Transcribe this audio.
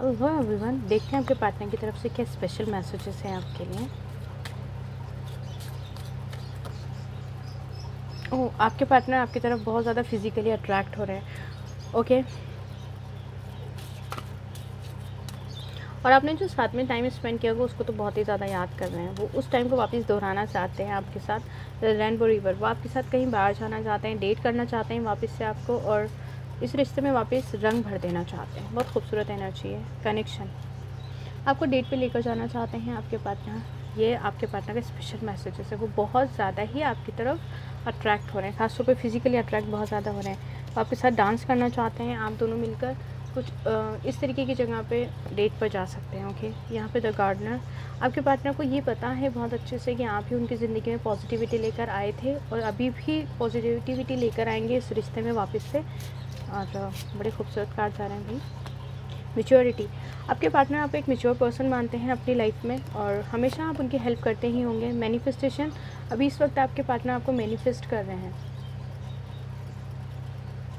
Hello everyone देखते हैं आपके पार्टनर की तरफ़ से क्या स्पेशल मैसेजेस हैं आपके लिए। ओह, आपके पार्टनर आपकी तरफ़ बहुत ज़्यादा फिज़िकली अट्रैक्ट हो रहे हैं। ओके और आपने जो साथ में टाइम स्पेंड किया होगा उसको तो बहुत ही ज़्यादा याद कर रहे हैं। वो उस टाइम को वापस दोहराना चाहते हैं आपके साथ रेनबो रिवर वो आपके साथ कहीं बाहर जाना चाहते हैं डेट करना चाहते हैं वापस से आपको, और इस रिश्ते में वापस रंग भर देना चाहते हैं। बहुत खूबसूरत एनर्जी है कनेक्शन आपको डेट पे लेकर जाना चाहते हैं, आपके पार्टनर ये आपके पार्टनर का स्पेशल मैसेजेस है। वो बहुत ज़्यादा ही आपकी तरफ़ अट्रैक्ट हो रहे हैं। खासतौर पे फिज़िकली अट्रैक्ट बहुत ज़्यादा हो रहे हैं। वो आपके साथ डांस करना चाहते हैं, आप दोनों मिलकर कुछ इस तरीके की जगह पे डेट पर जा सकते हैं ओके यहाँ पे द गार्डनर आपके पार्टनर को ये पता है बहुत अच्छे से कि आप ही उनकी ज़िंदगी में पॉजिटिविटी लेकर आए थे और अभी भी पॉजिटिविटी लेकर आएँगे इस रिश्ते में वापस से। और बड़े खूबसूरत कार्ड आ रहे हैं भाई मेच्योरिटी आपके पार्टनर आप एक मेच्योर पर्सन मानते हैं अपनी लाइफ में और हमेशा आप उनकी हेल्प करते ही होंगे। मैनिफेस्टेशन अभी इस वक्त आपके पार्टनर आपको मैनिफेस्ट कर रहे हैं।